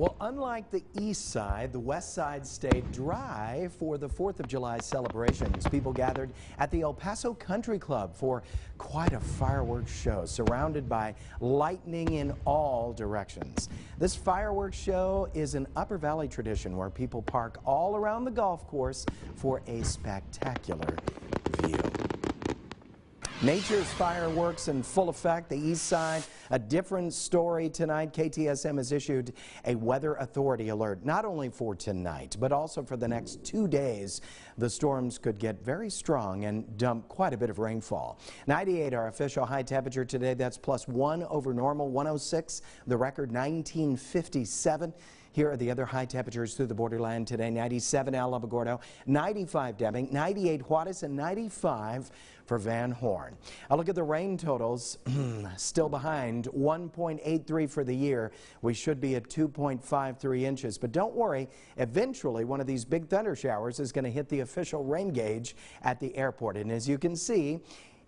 Well, unlike the east side, the west side stayed dry for the 4th of July celebrations. People gathered at the El Paso Country Club for quite a fireworks show, surrounded by lightning in all directions. This fireworks show is an Upper Valley tradition where people park all around the golf course for a spectacular view. Nature's fireworks in full effect. The east side, a different story tonight. KTSM has issued a weather authority alert, not only for tonight, but also for the next two days. The storms could get very strong and dump quite a bit of rainfall. 98, our official high temperature today. That's plus one over normal, 106. The record 1957. Here are the other high temperatures through the borderland today. 97 Alamogordo, 95 Deming, 98 Juarez, and 95 for Van Horn. I look at the rain totals, still behind 1.83 for the year. We should be at 2.53 inches. But don't worry, eventually one of these big thunder showers is going to hit the official rain gauge at the airport. And as you can see,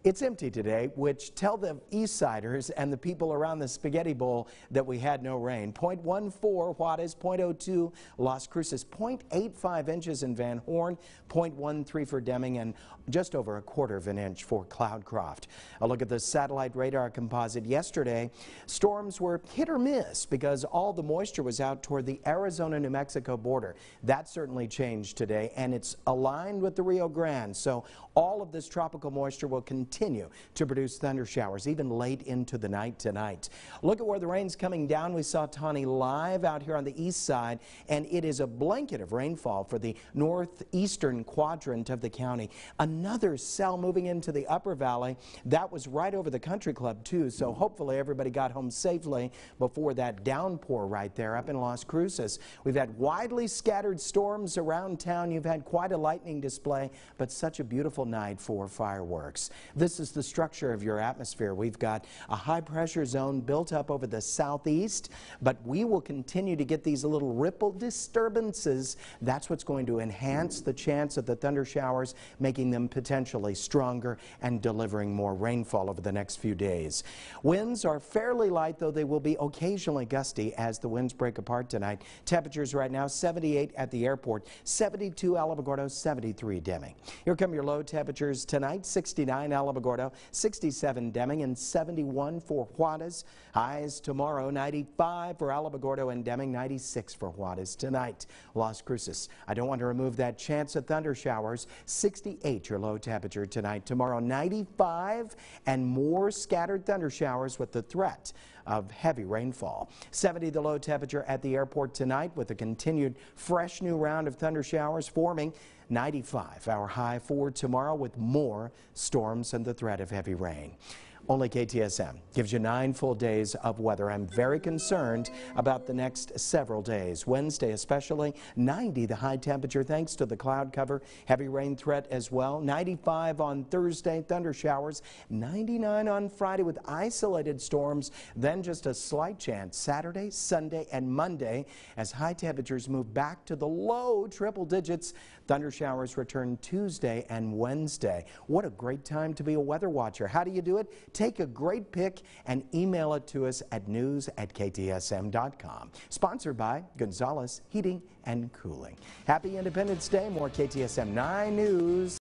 it's empty today, which tell the East Siders and the people around the Spaghetti Bowl that we had no rain. 0.14 Juarez, 0.02 Las Cruces, 0.85 inches in Van Horn, 0.13 for Deming, and just over a quarter of an inch for Cloudcroft. A look at the satellite radar composite yesterday. Storms were hit or miss because all the moisture was out toward the Arizona-New Mexico border. That certainly changed today, and it's aligned with the Rio Grande. So all of this tropical moisture will continue continue to produce thunder showers even late into the night tonight. Look at where the rain's coming down. We saw Tawny live out here on the east side, and it is a blanket of rainfall for the northeastern quadrant of the county. Another cell moving into the upper valley. That was right over the country club, too, so hopefully everybody got home safely before that downpour right there up in Las Cruces. We've had widely scattered storms around town. You've had quite a lightning display, but such a beautiful night for fireworks. This is the structure of your atmosphere. We've got a high pressure zone built up over the southeast, but we will continue to get these little ripple disturbances. That's what's going to enhance the chance of the thunder showers, making them potentially stronger and delivering more rainfall over the next few days. Winds are fairly light, though they will be occasionally gusty as the winds break apart tonight. Temperatures right now 78 at the airport, 72 Alamogordo, 73 Deming. Here come your low temperatures tonight, 69 Alamogordo. Alamogordo, 67 Deming, and 71 for Juarez. Highs tomorrow, 95 for Alamogordo and Deming, 96 for Juarez tonight. Las Cruces, I don't want to remove that chance of thunder showers. 68 your low temperature tonight. Tomorrow, 95 and more scattered thunder showers with the threat of heavy rainfall. 70 the low temperature at the airport tonight with a continued fresh new round of thunder showers forming. 95 our high for tomorrow with more storms and the threat of heavy rain. Only KTSM gives you nine full days of weather. I'm very concerned about the next several days. Wednesday especially, 90 the high temperature thanks to the cloud cover. Heavy rain threat as well. 95 on Thursday, thunder showers. 99 on Friday with isolated storms. Then just a slight chance Saturday, Sunday, and Monday as high temperatures move back to the low triple digits. Thunder showers return Tuesday and Wednesday. What a great time to be a weather watcher. How do you do it? Take a great pic and email it to us at news at ktsm.com. Sponsored by Gonzalez Heating and Cooling. Happy Independence Day. More KTSM 9 News.